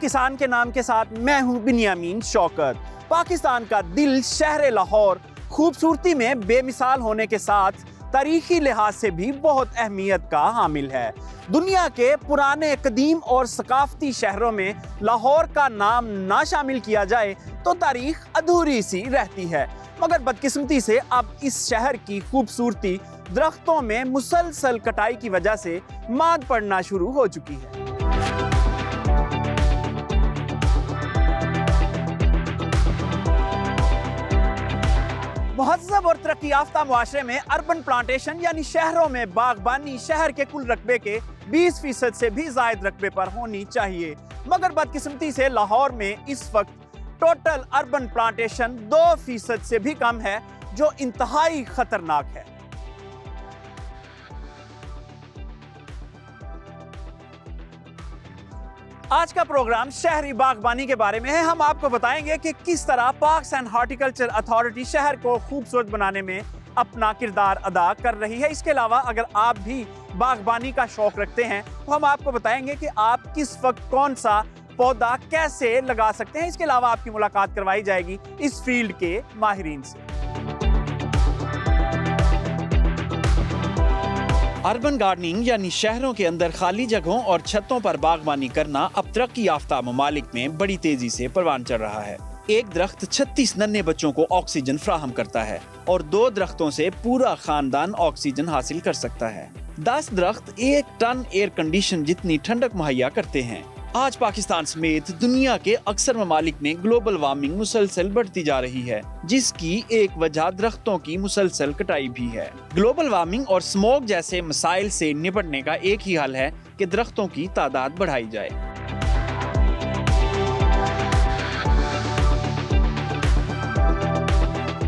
किसान के नाम के साथ मैं हूँ बिनियामीन शौकत। पाकिस्तान का दिल शहर लाहौर, खूबसूरती में बेमिसाल होने के साथ तारीखी लिहाज से भी बहुत अहमियत का हामिल है। दुनिया के पुराने कदीम और सकाफती शहरों में लाहौर का नाम ना शामिल किया जाए तो तारीख अधूरी सी रहती है। मगर बदकिस्मती से अब इस शहर की खूबसूरती दरख्तों में मुसलसल कटाई की वजह से माद पड़ना शुरू हो चुकी है। महजब और तरक्की याफ्ता मुआरे में अर्बन प्लांटेशन यानी शहरों में बागबानी, शहर के कुल रकबे के 20 फ़ीसद से भी जायद रकबे पर होनी चाहिए। मगर बदकिस्मती से लाहौर में इस वक्त टोटल अर्बन प्लांटेशन दो फ़ीसद से भी कम है, जो इंतहाई खतरनाक है। आज का प्रोग्राम शहरी बागबानी के बारे में है। हम आपको बताएँगे कि किस तरह पार्क्स एंड हॉर्टिकल्चर अथॉरिटी शहर को खूबसूरत बनाने में अपना किरदार अदा कर रही है। इसके अलावा अगर आप भी बागबानी का शौक रखते हैं तो हम आपको बताएँगे कि आप किस वक्त कौन सा पौधा कैसे लगा सकते हैं। इसके अलावा आपकी मुलाकात करवाई जाएगी इस फ़ील्ड के माहरीन से। अर्बन गार्डनिंग यानी शहरों के अंदर खाली जगहों और छतों पर बागवानी करना अब तरक्की याफ्ता ममालिक में बड़ी तेज़ी से परवान चल रहा है। एक दरख्त 36 नन्हे बच्चों को ऑक्सीजन फ्राहम करता है और दो दरख्तों से पूरा खानदान ऑक्सीजन हासिल कर सकता है। दस दरख्त एक टन एयर कंडीशन जितनी ठंडक मुहैया करते हैं। आज पाकिस्तान समेत दुनिया के अक्सर ममालिक में ग्लोबल वार्मिंग मुसलसल बढ़ती जा रही है, जिसकी एक वजह दरख्तों की मुसलसल कटाई भी है। ग्लोबल वार्मिंग और स्मोक जैसे मसाइल से निपटने का एक ही हल है कि दरख्तों की तादाद बढ़ाई जाए।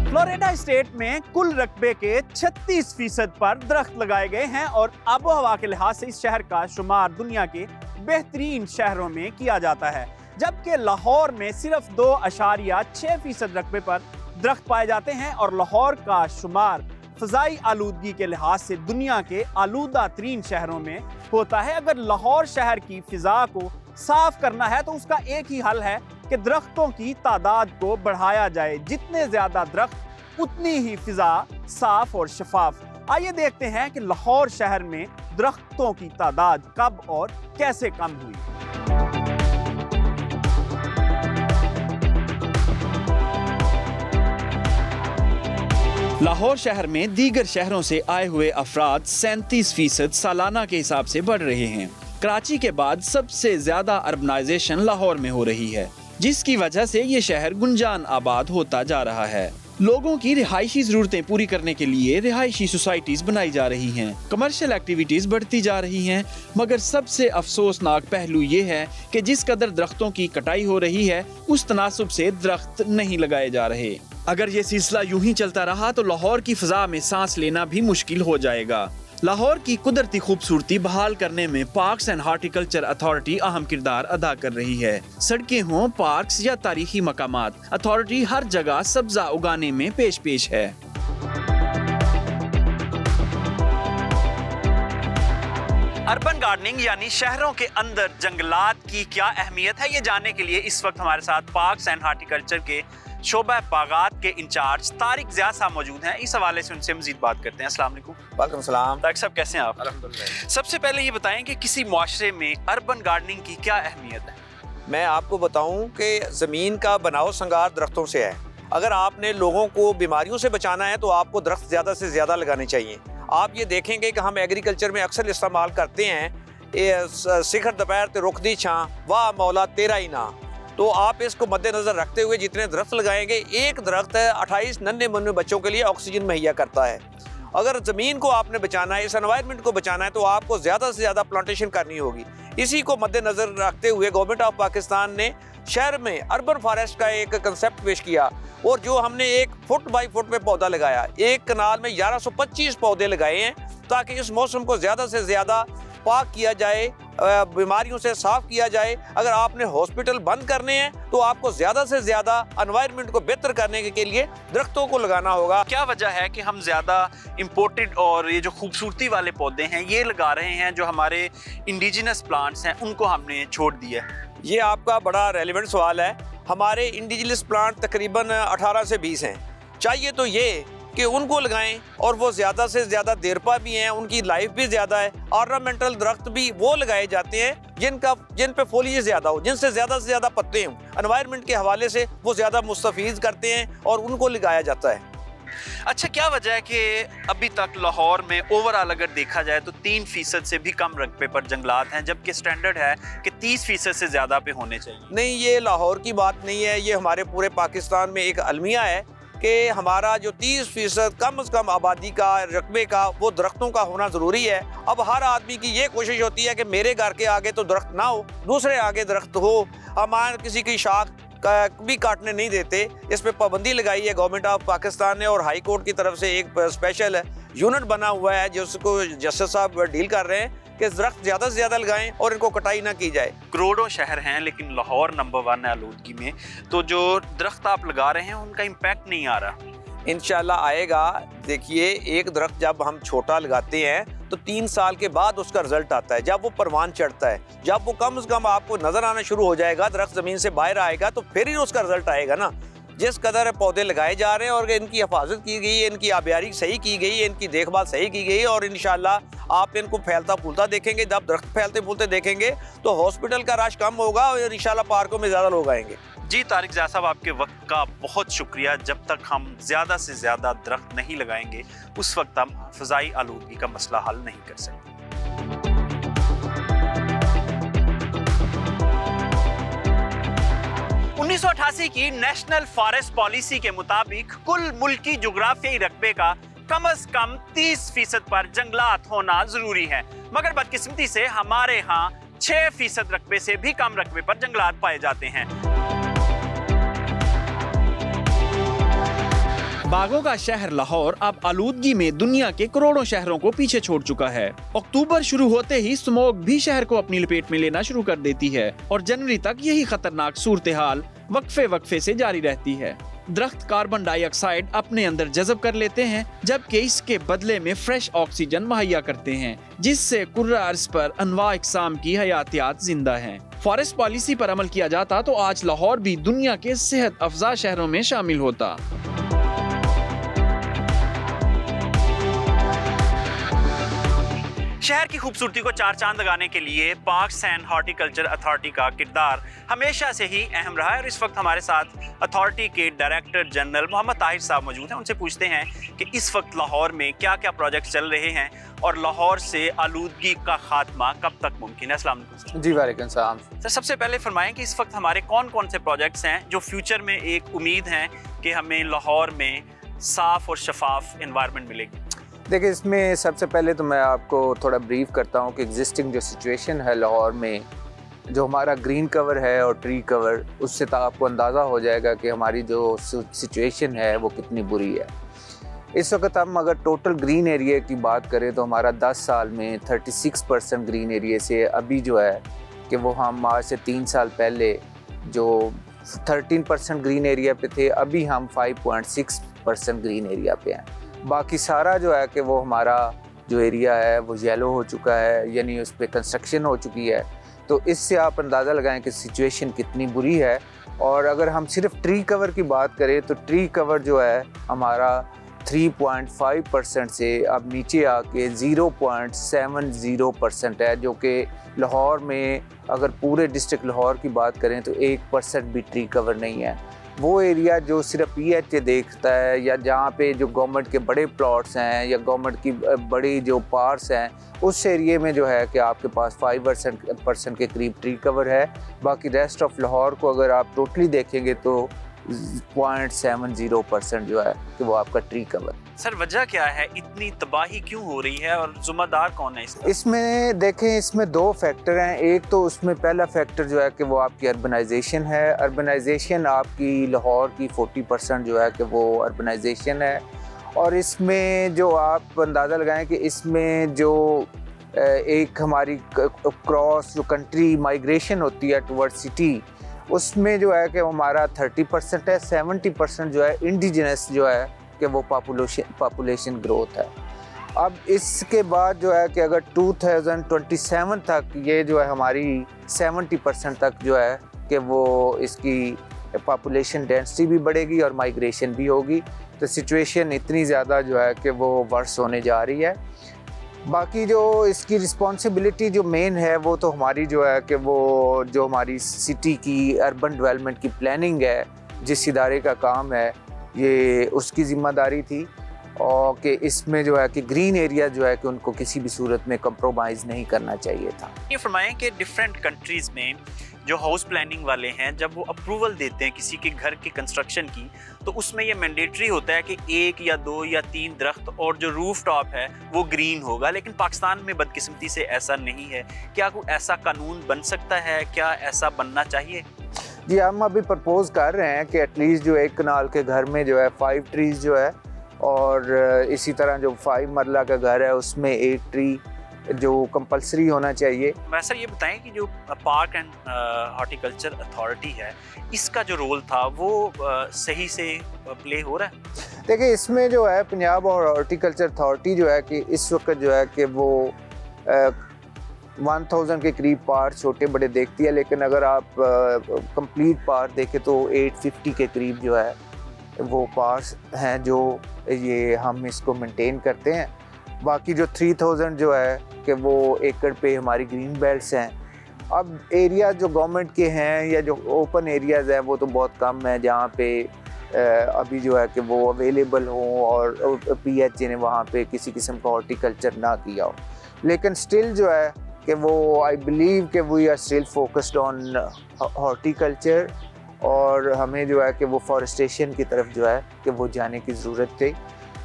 फ्लोरिडा स्टेट में कुल रकबे के 36 फ़ीसद पर दरख्त लगाए गए हैं और आबो हवा के लिहाज से इस शहर का शुमार दुनिया के बेहतरीन शहरों में किया जाता है, जबकि लाहौर में सिर्फ़ दो अशारिया छः फ़ीसद रकबे पर दरख्त पाए जाते हैं और लाहौर का शुमार फजाई आलूदगी के लिहाज से दुनिया के आलूदा तरीन शहरों में होता है। अगर लाहौर शहर की फिजा को साफ़ करना है तो उसका एक ही हल है कि दरख्तों की तादाद को बढ़ाया जाए। जितने ज़्यादा दरख्त, उतनी ही फिजा साफ़ और शफाफ आइए देखते हैं कि लाहौर शहर में दरख्तों की तादाद कब और कैसे कम हुई। लाहौर शहर में दीगर शहरों से आए हुए अफराद सैंतीस फ़ीसद सालाना के हिसाब से बढ़ रहे हैं। कराची के बाद सबसे ज़्यादा अर्बनाइजेशन लाहौर में हो रही है, जिसकी वजह से ये शहर गुंजान आबाद होता जा रहा है। लोगों की रिहायशी जरूरतें पूरी करने के लिए रिहायशी सोसाइटीज बनाई जा रही हैं। कमर्शियल एक्टिविटीज़ बढ़ती जा रही हैं, मगर सबसे अफसोसनाक पहलू ये है कि जिस कदर दरख्तों की कटाई हो रही है, उस तनासब से दरख्त नहीं लगाए जा रहे। अगर ये सिलसिला यूँ ही चलता रहा तो लाहौर की फजा में सांस लेना भी मुश्किल हो जाएगा। लाहौर की कुदरती खूबसूरती बहाल करने में पार्क्स एंड हार्टिकल्चर अथॉरिटी अहम किरदार अदा कर रही है। सड़कें हों, पार्क्स या तारीखी मकाम अथॉरिटी हर जगह सब्जा उगाने में पेश पेश है। अर्बन गार्डनिंग यानी शहरों के अंदर जंगलात की क्या अहमियत है, ये जानने के लिए इस वक्त हमारे साथ पार्क्स एंड हार्टिकल्चर के शोबा बागात के इंचार्ज तारिक जिया साहब मौजूद हैं। इस हवाले से उनसे मजीद बात करते हैं। अस्सलाम वालेकुम। सलाम। तारिक साहब कैसे हैं आप? सबसे पहले ये बताएँ कि किसी माशरे में अर्बन गार्डनिंग की क्या अहमियत है? मैं आपको बताऊँ कि ज़मीन का बनाओ संगार दरख्तों से है। अगर आपने लोगों को बीमारियों से बचाना है तो आपको दरख्त ज़्यादा से ज़्यादा लगाने चाहिए। आप ये देखेंगे कि हम एग्रीकल्चर में अक्सर इस्तेमाल करते हैं। शिखर दोपहर ते रुख दी छाँ वाह मौला तेरा ही ना। तो आप इसको मद्देनजर रखते हुए जितने दरख्त लगाएँगे, एक दरख्त अट्ठाईस नन्हे मुन्ने बच्चों के लिए ऑक्सीजन मुहैया करता है। अगर ज़मीन को आपने बचाना है, इस एनवायरनमेंट को बचाना है तो आपको ज़्यादा से ज़्यादा प्लांटेशन करनी होगी। इसी को मद्देनजर रखते हुए गवर्नमेंट ऑफ़ पाकिस्तान ने शहर में अर्बन फॉरेस्ट का एक कंसेप्ट पेश किया और जो हमने एक फुट बाई फुट में पौधा लगाया। एक कनाल में 1125 पौधे लगाए हैं ताकि इस मौसम को ज़्यादा से ज़्यादा पाक किया जाए। बीमारियों से साफ़ किया जाए। अगर आपने हॉस्पिटल बंद करने हैं तो आपको ज़्यादा से ज़्यादा अनवायरनमेंट को बेहतर करने के लिए दरख्तों को लगाना होगा। क्या वजह है कि हम ज़्यादा इम्पोर्टेड और ये जो खूबसूरती वाले पौधे हैं ये लगा रहे हैं जो हमारे इंडिजिनस प्लांट्स हैं उनको हमने छोड़ दिया है? ये आपका बड़ा रेलिवेंट सवाल है। हमारे इंडिजिनस प्लांट तकरीबन 18 से 20 हैं। चाहिए तो ये कि उनको लगाएँ और वो ज़्यादा से ज़्यादा देरपा भी हैं उनकी लाइफ भी ज़्यादा है ऑर्नामेंटल दरख्त भी वो लगाए जाते हैं जिनका जिन पे फोलिए ज़्यादा हो जिनसे ज़्यादा से ज़्यादा पत्ते हों। अनवायरमेंट के हवाले से वो ज़्यादा मुस्तफ़ करते हैं और उनको लगाया जाता है। अच्छा क्या वजह है कि अभी तक लाहौर में ओवरऑल अगर देखा जाए तो तीन फ़ीसद से भी कम रकबे पर जंगलात हैं जबकि स्टैंडर्ड है कि तीस फ़ीसद से ज़्यादा पे होने चाहिए। नहीं ये लाहौर की बात नहीं है ये हमारे पूरे पाकिस्तान में एक अलमिया है। कि हमारा जो 30 फ़ीसद कम अज़ कम आबादी का रकबे का, वो दरख्तों का होना ज़रूरी है। अब हर आदमी की ये कोशिश होती है कि मेरे घर के आगे तो दरख्त ना हो, दूसरे आगे दरख्त हो। हमारे किसी की शाख भी काटने नहीं देते। इस पर पाबंदी लगाई है गवर्नमेंट ऑफ़ पाकिस्तान ने और हाई कोर्ट की तरफ़ से एक स्पेशल यूनिट बना हुआ है, जिसको जस्टिस साहब डील कर रहे हैं। कि दरख्त ज़्यादा से ज़्यादा लगाएँ और इनको कटाई ना की जाए। करोड़ों शहर हैं लेकिन लाहौर नंबर वन है आलूदगी में। तो जो दरख्त आप लगा रहे हैं उनका इम्पैक्ट नहीं आ रहा। इनशाला आएगा। देखिए एक दरख्त जब हम छोटा लगाते हैं तो तीन साल के बाद उसका रिज़ल्ट आता है। जब वो परवान चढ़ता है जब वो कम से कम आपको नज़र आना शुरू हो जाएगा दरख्त ज़मीन से बाहर आएगा तो फिर ही उसका रिज़ल्ट आएगा ना। जिस कदर पौधे लगाए जा रहे हैं और इनकी हिफाजत की गई है, इनकी आबियारी सही की गई है, इनकी देखभाल सही की गई और इन आप इनको फैलता फूलता देखेंगे जब दरख्त फैलते फूलते देखेंगे तो हॉस्पिटल का रश कम होगा और इन पार्कों में ज़्यादा लोग आएँगे। जी तारिक जा साहब, आपके वक्त का बहुत शुक्रिया। जब तक हम ज़्यादा से ज़्यादा दरख्त नहीं लगाएँगे, उस वक्त हम फ़जाई आलूदगी का मसला हल नहीं कर सकते। उन्नीस सौ अठासी की नेशनल फॉरेस्ट पॉलिसी के मुताबिक कुल मुल्की जोग्राफियाई रकबे का कम अज कम 30 फ़ीसद पर जंगलात होना ज़रूरी है। मगर बदकिस्मती से हमारे यहाँ 6 फ़ीसद रकबे से भी कम रकबे पर जंगलात पाए जाते हैं। बागों का शहर लाहौर अब आलूदगी में दुनिया के करोड़ों शहरों को पीछे छोड़ चुका है। अक्टूबर शुरू होते ही स्मोक भी शहर को अपनी लपेट में लेना शुरू कर देती है और जनवरी तक यही खतरनाक सूरत हाल वक्फे वक्फे से जारी रहती है दरख्त कार्बन डाइऑक्साइड अपने अंदर जजब कर लेते हैं, जबकि इसके बदले में फ्रेश ऑक्सीजन मुहैया करते हैं, जिससे कुर्रा अर्ज़ पर अनवा इकसाम की हयातियात ज़िंदा हैं। फॉरेस्ट पॉलिसी पर अमल किया जाता तो आज लाहौर भी दुनिया के सेहत अफजा शहरों में शामिल होता शहर की खूबसूरती को चार चाँद लगाने के लिए पार्क्स एंड हॉर्टिकल्चर अथॉरिटी का किरदार हमेशा से ही अहम रहा है और इस वक्त हमारे साथ अथॉरिटी के डायरेक्टर जनरल मोहम्मद ताहिर साहब मौजूद हैं। उनसे पूछते हैं कि इस वक्त लाहौर में क्या क्या प्रोजेक्ट चल रहे हैं और लाहौर से आलूदगी का खात्मा कब तक मुमकिन है? असला जी वालेकुम सलाम। सर सबसे पहले फरमाएँ कि इस वक्त हमारे कौन कौन से प्रोजेक्ट्स हैं जो फ्यूचर में एक उम्मीद है कि हमें लाहौर में साफ़ और शफाफ इन्वायरमेंट मिलेगी? देखिए, इसमें सबसे पहले तो मैं आपको थोड़ा ब्रीफ करता हूँ कि एग्जिस्टिंग जो सिचुएशन है लाहौर में, जो हमारा ग्रीन कवर है और ट्री कवर उससे तो आपको अंदाज़ा हो जाएगा कि हमारी जो सिचुएशन है वो कितनी बुरी है। इस वक्त हम अगर टोटल ग्रीन एरिया की बात करें तो हमारा 10 साल में 36 परसेंट ग्रीन एरिया से अभी जो है कि वो हम आज से तीन साल पहले जो 13 परसेंट ग्रीन एरिया पे थे, अभी हम 5.6 परसेंट ग्रीन एरिया पे हैं। बाकी सारा जो है कि वो हमारा जो एरिया है, वो येलो हो चुका है, यानी उस पर कंस्ट्रक्शन हो चुकी है। तो इससे आप अंदाज़ा लगाएँ कि सिचुएशन कितनी बुरी है। और अगर हम सिर्फ़ ट्री कवर की बात करें तो ट्री कवर जो है, हमारा 3.5 परसेंट से अब नीचे आके 0.70 परसेंट है, जो कि लाहौर में अगर पूरे डिस्ट्रिक्ट लाहौर की बात करें तो एक परसेंट भी ट्री कवर नहीं है। वो एरिया जो सिर्फ़ पी एच देखता है या जहाँ पे जो गवर्नमेंट के बड़े प्लॉट्स हैं या गवर्नमेंट की बड़ी जो पार्स हैं, उस एरिए में जो है कि आपके पास फाइव परसेंट परसेंट के करीब ट्री कवर है। बाकी रेस्ट ऑफ़ लाहौर को अगर आप टोटली देखेंगे तो पॉइंट सेवन ज़ीरो परसेंट जो है कि वो आपका ट्री कवर सर, वजह क्या है? इतनी तबाही क्यों हो रही है और जुम्मेदार कौन है इसका? इसमें देखें, इसमें दो फैक्टर हैं। एक तो उसमें पहला फैक्टर जो है कि वो आपकी अर्बनाइजेशन है। अर्बनाइजेशन आपकी लाहौर की फोर्टी परसेंट जो है कि वो अर्बनाइजेशन है। और इसमें जो आप अंदाज़ा लगाएँ कि इसमें जो एक हमारी क्रॉस जो कंट्री माइग्रेशन होती है टुवर्ड सिटी उसमें जो है कि हमारा थर्टी परसेंट है सेवेंटी परसेंट जो है इंडिजिनस जो है कि वो पॉपुलेशन पॉपुलेशन ग्रोथ है। अब इसके बाद जो है कि अगर 2027 तक ये जो है हमारी 70 परसेंट तक जो है कि वो इसकी पॉपुलेशन डेंसिटी भी बढ़ेगी और माइग्रेशन भी होगी। तो सिचुएशन इतनी ज़्यादा जो है कि वो वर्स होने जा रही है। बाकी जो इसकी रिस्पॉन्सिबिलिटी जो मेन है, वो तो हमारी जो है कि वो, जो हमारी सिटी की अर्बन डेवलपमेंट की प्लानिंग है, जिस इदारे का काम है ये उसकी ज़िम्मेदारी थी और कि इसमें जो है कि ग्रीन एरिया जो है कि उनको किसी भी सूरत में कंप्रोमाइज़ नहीं करना चाहिए था। ये फरमाएँ कि डिफरेंट कंट्रीज़ में जो हाउस प्लानिंग वाले हैं, जब वो अप्रूवल देते हैं किसी के घर के कंस्ट्रक्शन की तो उसमें ये मैंडेटरी होता है कि एक या दो या तीन दरख्त और जो रूफ टॉप है, वो ग्रीन होगा। लेकिन पाकिस्तान में बदकिस्मती से ऐसा नहीं है। क्या कोई ऐसा कानून बन सकता है? क्या ऐसा बनना चाहिए? जी हम अभी प्रपोज कर रहे हैं कि एटलीस्ट जो एक कनाल के घर में जो है फाइव ट्रीज जो है और इसी तरह जो फाइव मरला का घर है उसमें एक ट्री जो कंपलसरी होना चाहिए। मैं सर ये बताएँ कि जो पार्क एंड हॉर्टिकल्चर अथॉरिटी है इसका जो रोल था वो आ, सही से प्ले हो रहा है? देखिए इसमें जो है पंजाब और हॉर्टिकल्चर अथॉरिटी जो है कि इस वक्त जो है कि वो आ, 1000 के करीब पार्ट छोटे बड़े देखती है, लेकिन अगर आप कंप्लीट पार देखें तो 850 के करीब जो है, वो पार्स हैं जो ये हम इसको मेंटेन करते हैं। बाकी जो 3000 जो है कि वो एकड़ पे हमारी ग्रीन बेल्ट हैं। अब एरिया जो गवर्नमेंट के हैं या जो ओपन एरियाज़ हैं, वो तो बहुत कम है, जहाँ पे अभी जो है कि वो अवेलेबल हो और पीएचई ने वहाँ पे किसी किस्म का हॉर्टिकल्चर ना किया हो। लेकिन स्टिल जो है कि वो आई बिलीव कि we are still focused on horticulture और हमें जो है कि वो फॉरेस्टेशन की तरफ़ जो है कि वो जाने की ज़रूरत थी।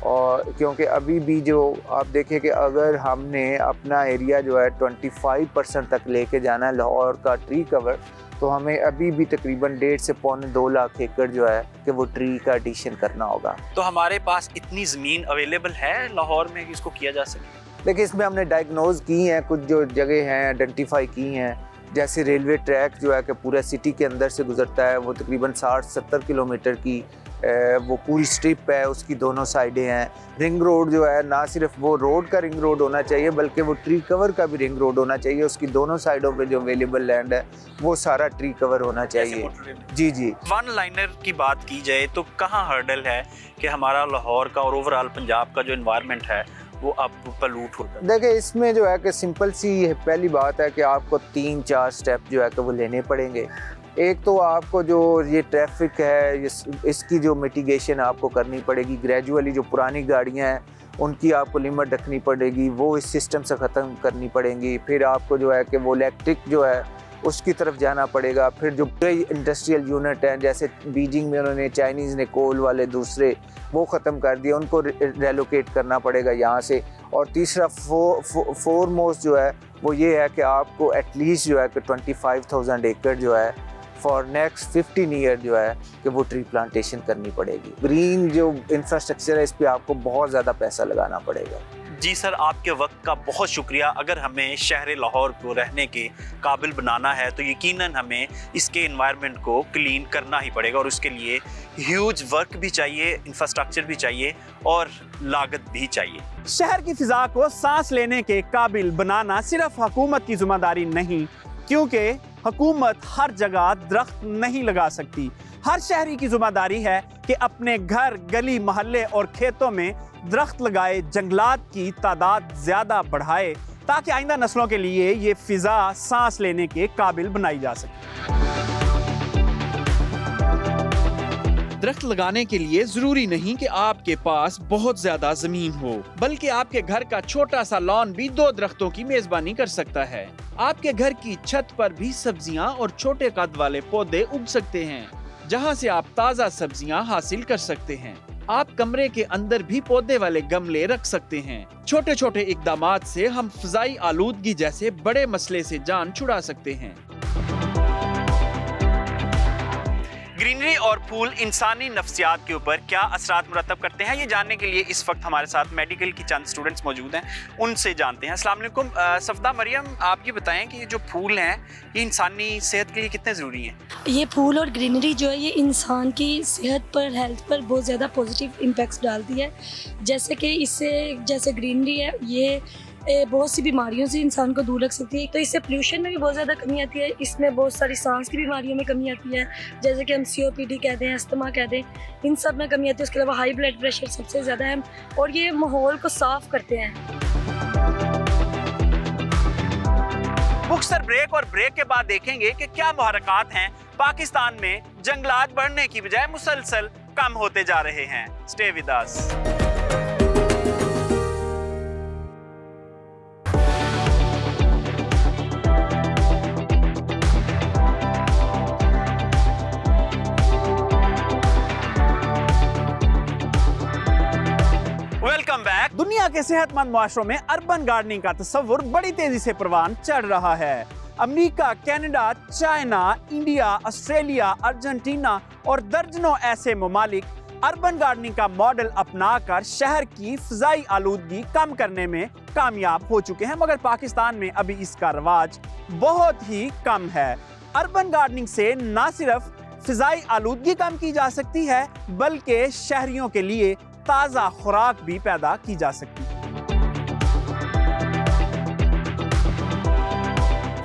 और क्योंकि अभी भी जो आप देखें कि अगर हमने अपना एरिया जो है 25 परसेंट तक लेके जाना है लाहौर का ट्री कवर तो हमें अभी भी तकरीबन डेढ़ से पौने दो लाख एकड़ जो है कि वो ट्री का एडिशन करना होगा। तो हमारे पास इतनी ज़मीन अवेलेबल है लाहौर में इसको किया जा सके? देखिए इसमें हमने डायग्नोज की हैं कुछ जो जगह हैं आइडेंटिफाई की हैं। जैसे रेलवे ट्रैक जो है कि पूरा सिटी के अंदर से गुजरता है वो तकरीबन साठ सत्तर किलोमीटर की वो पूरी स्ट्रिप है उसकी दोनों साइडें हैं। रिंग रोड जो है ना सिर्फ़ वो रोड का रिंग रोड होना चाहिए बल्कि वो ट्री कवर का भी रिंग रोड होना चाहिए। उसकी दोनों साइडों पे जो अवेलेबल लैंड है वो सारा ट्री कवर होना चाहिए। जी जी। वन लाइनर की बात की जाए तो कहाँ हर्डल है कि हमारा लाहौर का और ओवरऑल पंजाब का जो इन्वायरमेंट है वो अब पलूट होता है देखिए इसमें जो है कि सिंपल सी पहली बात है कि आपको तीन चार स्टेप जो है कि वो लेने पड़ेंगे। एक तो आपको जो ये ट्रैफ़िक है इस, इसकी जो मिटिगेशन आपको करनी पड़ेगी ग्रेजुअली जो पुरानी गाड़ियाँ हैं उनकी आपको लिमिट रखनी पड़ेगी वो इस सिस्टम से ख़त्म करनी पड़ेंगी। फिर आपको जो है कि वो इलेक्ट्रिक जो है उसकी तरफ़ जाना पड़ेगा। फिर जो कई इंडस्ट्रियल यूनिट हैं जैसे बीजिंग में उन्होंने चाइनीज़ ने कोल वाले दूसरे वो ख़त्म कर दिए। उनको रेलोकेट करना पड़ेगा यहाँ से। और तीसरा फो, फो, फोर मोस्ट जो है वो ये है कि आपको एटलीस्ट जो है कि ट्वेंटी फाइव थाउज़ेंड एकड़ जो है फॉर नेक्स्ट फिफ्टीन ईयर जो है कि वो ट्री प्लांटेशन करनी पड़ेगी। ग्रीन जो इंफ्रास्ट्रक्चर है इस पर आपको बहुत ज़्यादा पैसा लगाना पड़ेगा। जी सर, आपके वक्त का बहुत शुक्रिया। अगर हमें शहर लाहौर को रहने के काबिल बनाना है तो यकीनन हमें इसके इन्वायरमेंट को क्लीन करना ही पड़ेगा और उसके लिए ह्यूज वर्क भी चाहिए इंफ्रास्ट्रक्चर भी चाहिए और लागत भी चाहिए। शहर की फिजा को सांस लेने के काबिल बनाना सिर्फ़ हुकूमत की ज़िम्मेदारी नहीं, क्योंकि हुकूमत हर जगह दरख्त नहीं लगा सकती। हर शहरी की ज़िम्मेदारी है कि अपने घर, गली, मोहल्ले और खेतों में दरख्त लगाए, जंगलात की तादाद ज़्यादा बढ़ाए, ताकि आइंदा नस्लों के लिए ये फिज़ा सांस लेने के काबिल बनाई जा सके। दरख्त लगाने के लिए ज़रूरी नहीं कि आपके पास बहुत ज़्यादा ज़मीन हो, बल्कि आपके घर का छोटा सा लॉन भी दो दरख्तों की मेजबानी कर सकता है। आपके घर की छत पर भी सब्ज़ियाँ और छोटे कद वाले पौधे उग सकते हैं, जहाँ से आप ताज़ा सब्ज़ियाँ हासिल कर सकते हैं। आप कमरे के अंदर भी पौधे वाले गमले रख सकते हैं। छोटे छोटे इकदाम से हम फजाई आलूदगी जैसे बड़े मसले से जान छुड़ा सकते हैं। ग्रीनरी और फूल इंसानी नफ्सियात के ऊपर क्या असरात मुरतब करते हैं, ये जानने के लिए इस वक्त हमारे साथ मेडिकल की चंद स्टूडेंट्स मौजूद हैं, उनसे जानते हैं। वालेकुम सफदा मरियम, आप ये बताएँ कि ये जो फूल हैं, ये इंसानी सेहत के लिए कितने ज़रूरी हैं? ये फूल और ग्रीनरी जो है, ये इंसान की सेहत पर हेल्थ पर बहुत ज़्यादा पॉजिटिव इम्पैक्ट्स डालती है। जैसे कि इससे, जैसे ग्रीनरी है, ये बहुत सी बीमारियों से इंसान को दूर रख सकती है। तो इससे पोल्यूशन में भी बहुत ज़्यादा कमी आती है। इसमें बहुत सारी सांस की बीमारियों में कमी आती है। जैसे कि हम सी ओ पी डी कहते हैं अस्थमा कहते हैं इन सब में कमी आती है। उसके अलावा हाई ब्लड प्रेशर सबसे ज़्यादा है। और ये माहौल को साफ़ करते हैं। ब्रेक और ब्रेक के बाद देखेंगे कि क्या मुहरकत हैं। पाकिस्तान में जंगलात बढ़ने की बजाय मुसलसल कम होते जा रहे हैं। स्टे विद अस दुनिया के सेहतमंद माशरों में अर्बन गार्डनिंग का तस्वुर बड़ी तेज़ी से प्रवान चढ़ रहा है। America, Canada, China India Australia Argentina और दर्जनों ऐसे ममालिक अर्बन गार्डनिंग का मॉडल अपनाकर शहर की फजाई आलूदगी कम करने में कामयाब हो चुके हैं मगर पाकिस्तान में अभी इसका रवाज बहुत ही कम है। अर्बन गार्डनिंग से न सिर्फ़ फिजाई आलूदगी कम की जा सकती है बल्कि शहरियों के लिए ताज़ा खुराक भी पैदा की जा सकती है।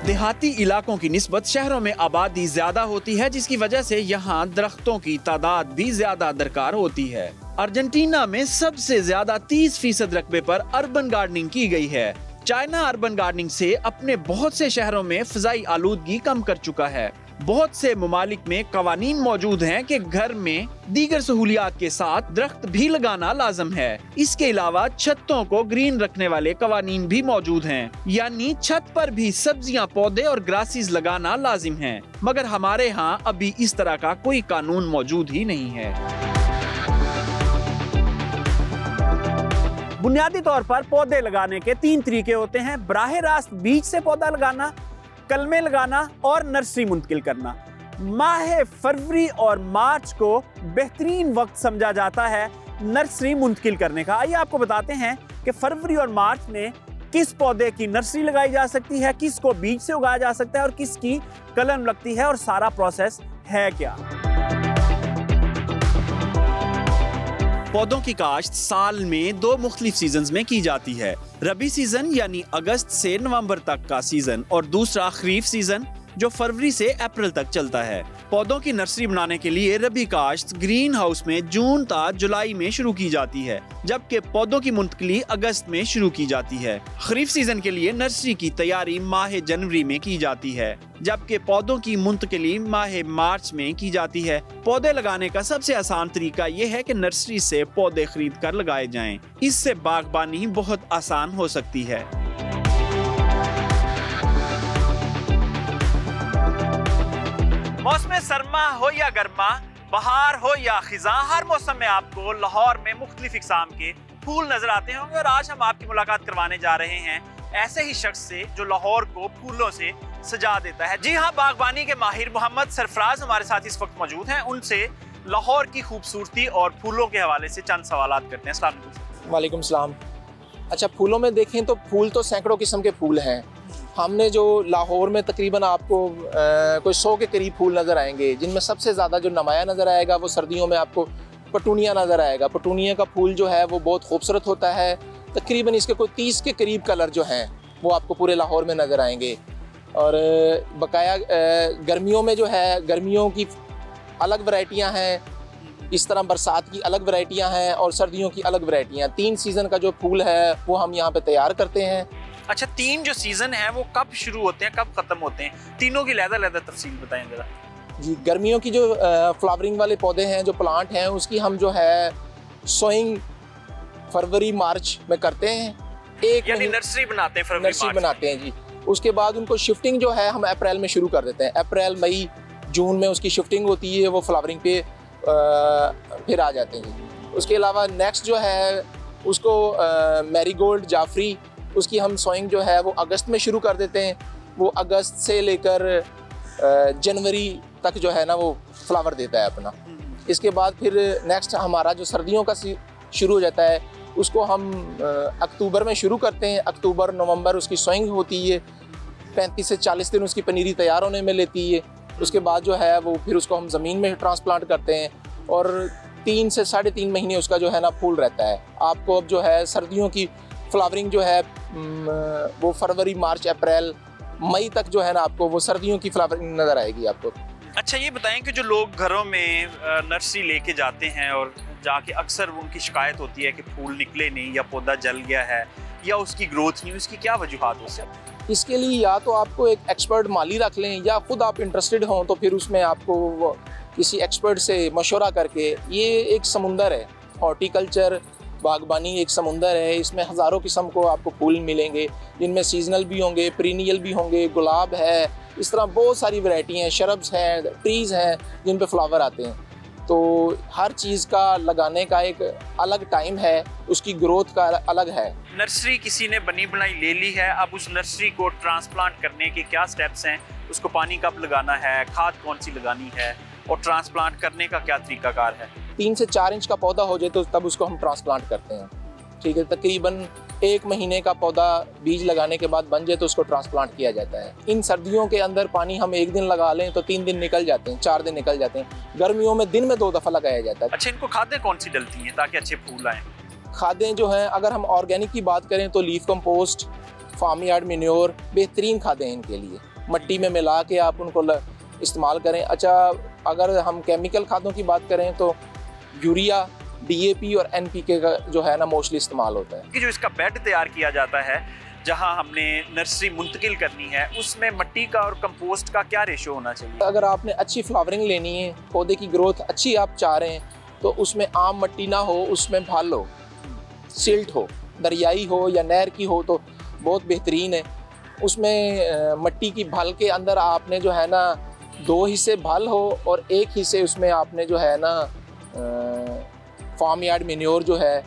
देहाती इलाकों की नस्बत शहरों में आबादी ज़्यादा होती है, जिसकी वजह से यहाँ दरख्तों की तादाद भी ज़्यादा दरकार होती है। अर्जेंटीना में सबसे ज़्यादा 30 फ़ीसद रकबे पर अर्बन गार्डनिंग की गई है। चाइना अर्बन गार्डनिंग से अपने बहुत से शहरों में फजाई आलूदगी कम कर चुका है। बहुत से ममालिक में कवानीन मौजूद हैं कि घर में दीगर सहूलियात के साथ दरख्त भी लगाना लाजम है। इसके अलावा छतों को ग्रीन रखने वाले कवानीन भी मौजूद हैं। यानी छत पर भी सब्ज़ियाँ, पौधे और ग्रासीज लगाना लाजिम है। मगर हमारे यहाँ अभी इस तरह का कोई कानून मौजूद ही नहीं है। बुनियादी तौर पर पौधे लगाने के तीन तरीके होते हैं। बराह रास्त बीज से पौधा लगाना कलमे लगाना और नर्सरी मुंतकिल करना। माह फरवरी और मार्च को बेहतरीन वक्त समझा जाता है नर्सरी मुंतकिल करने का। आइए आपको बताते हैं कि फरवरी और मार्च में किस पौधे की नर्सरी लगाई जा सकती है, किसको बीज से उगाया जा सकता है और किसकी कलम लगती है और सारा प्रोसेस है क्या? पौधों की काश्त साल में दो मुख्तलिफ़ सीज़न में की जाती है। रबी सीज़न यानी अगस्त से नवंबर तक का सीज़न और दूसरा खरीफ सीज़न जो फरवरी से अप्रैल तक चलता है। पौधों की नर्सरी बनाने के लिए रबी काश्त ग्रीन हाउस में जून ता जुलाई में शुरू की जाती है, जबकि पौधों की मुंतकली अगस्त में शुरू की जाती है। खरीफ सीज़न के लिए नर्सरी की तैयारी माह जनवरी में की जाती है, जबकि पौधों की मुंतकली माह मार्च में की जाती है। पौधे लगाने का सबसे आसान तरीका यह है कि नर्सरी से पौधे खरीद कर लगाए जाएँ। इससे बागबानी बहुत आसान हो सकती है। मौसम सरमा हो या गर्मा, बहार हो या खिजा, हर मौसम में आपको लाहौर में मुख्तलिफ़ इकसाम के फूल नज़र आते होंगे और आज हम आपकी मुलाकात करवाने जा रहे हैं ऐसे ही शख्स से जो लाहौर को फूलों से सजा देता है। जी हाँ बागबानी के माहिर मोहम्मद सरफराज हमारे साथ इस वक्त मौजूद हैं। उनसे लाहौर की खूबसूरती और फूलों के हवाले से चंद सवाल करते हैं। वालेकुम सलाम। अच्छा फूलों में देखें तो फूल तो सैकड़ों किस्म के फूल हैं। हमने जो लाहौर में तकरीबन आपको कोई सौ के करीब फूल नज़र आएँगे, जिनमें सबसे ज़्यादा जो नमाया नज़र आएगा वो सर्दियों में आपको पटूनिया नज़र आएगा। पटूनिया का फूल जो है वो बहुत खूबसूरत होता है। तकरीबन इसके कोई तीस के करीब कलर जो हैं, वो आपको पूरे लाहौर में नज़र आएँगे। और, बकाया गर्मियों में जो है, गर्मियों की अलग वैरायटियाँ हैं, इस तरह बरसात की अलग वैरायटियाँ हैं और सर्दियों की अलग वैरायटियाँ। तीन सीज़न का जो फूल है, वो हम यहाँ पे तैयार करते हैं। अच्छा तीन जो सीज़न है वो कब शुरू होते हैं कब खत्म होते हैं? तीनों की लहदा लहदा तफसील बताएँ जरा। जी गर्मियों की जो फ्लावरिंग वाले पौधे हैं जो प्लांट हैं उसकी हम जो है सोइंग फरवरी मार्च में करते हैं। एक यानी नर्सरी बनाते हैं फरवरी नर्सरी बनाते हैं जी। उसके बाद उनको शिफ्टिंग जो है हम अप्रैल में शुरू कर देते हैं। अप्रैल मई जून में उसकी शिफ्टिंग होती है वो फ्लावरिंग पे आ, फिर आ जाते हैं उसके अलावा नेक्स्ट जो है उसको मैरी गोल्ड जाफरी उसकी हम सोइंग जो है वो अगस्त में शुरू कर देते हैं। वो अगस्त से लेकर जनवरी तक जो है ना वो फ्लावर देता है अपना। इसके बाद फिर नेक्स्ट हमारा जो सर्दियों का शुरू हो जाता है, उसको हम अक्टूबर में शुरू करते हैं। अक्टूबर, नवंबर उसकी सोइंग होती है। पैंतीस से चालीस दिन उसकी पनीरी तैयार होने में लेती है। उसके बाद जो है वो फिर उसको हम ज़मीन में ट्रांसप्लांट करते हैं और तीन से साढ़े तीन महीने उसका जो है ना फूल रहता है। आपको अब जो है सर्दियों की फ्लावरिंग जो है वो फरवरी मार्च अप्रैल मई तक जो है ना आपको वो सर्दियों की फ्लावरिंग नज़र आएगी आपको। अच्छा ये बताएँ कि जो लोग घरों में नर्सरी लेके जाते हैं और जाके अक्सर उनकी शिकायत होती है कि फूल निकले नहीं या पौधा जल गया है या उसकी ग्रोथ नहीं उसकी क्या वजूहत हो सकती इसके लिए या तो आपको एक एक्सपर्ट माली रख लें या खुद आप इंटरेस्टेड हों तो फिर उसमें आपको किसी एक्सपर्ट से मशवरा करके ये एक समुंदर है हॉर्टिकल्चर बागबानी एक समुंदर है, इसमें हज़ारों किस्म को आपको फूल मिलेंगे, जिनमें सीजनल भी होंगे प्रीनियल भी होंगे, गुलाब है, इस तरह बहुत सारी वैरायटी हैं शरब्स हैं ट्रीज़ हैं, जिन पे फ्लावर आते हैं। तो हर चीज़ का लगाने का एक अलग टाइम है, उसकी ग्रोथ का अलग है। नर्सरी किसी ने बनी बनाई ले ली है, अब उस नर्सरी को ट्रांसप्लांट करने के क्या स्टेप्स हैं? उसको पानी कब लगाना है? खाद कौन सी लगानी है? और ट्रांसप्लांट करने का क्या तरीकाकार है? तीन से चार इंच का पौधा हो जाए तो तब उसको हम ट्रांसप्लांट करते हैं। ठीक है तकरीबन एक महीने का पौधा बीज लगाने के बाद बन जाए तो उसको ट्रांसप्लांट किया जाता है। इन सर्दियों के अंदर पानी हम एक दिन लगा लें तो तीन दिन निकल जाते हैं चार दिन निकल जाते हैं। गर्मियों में दिन में दो दफ़ा लगाया जाता है। अच्छा इनको खादें कौन सी डलती हैं ताकि अच्छे फूल आए? खादें जो हैं अगर हम ऑर्गेनिक की बात करें तो leaf compost farm yard manure बेहतरीन खादें हैं इनके लिए। मट्टी में मिला के आप उनको इस्तेमाल करें। अच्छा अगर हम केमिकल खादों की बात करें तो यूरिया डीएपी और एनपीके का जो है ना मोस्टली इस्तेमाल होता है। कि जो इसका बेड तैयार किया जाता है जहाँ हमने नर्सरी मुंतकिल करनी है उसमें मट्टी का और कंपोस्ट का क्या रेशो होना चाहिए? अगर आपने अच्छी फ्लावरिंग लेनी है पौधे की ग्रोथ अच्छी आप चाह रहे हैं तो उसमें आम मट्टी ना हो उसमें भाल हो सिल्ट हो दरियाई हो या नहर की हो तो बहुत बेहतरीन है। उसमें मट्टी की भल के अंदर आपने जो है ना दो हिस्से भल हो और एक हिस्से उसमें आपने जो है ना फार्म यार्ड मेन्योर जो है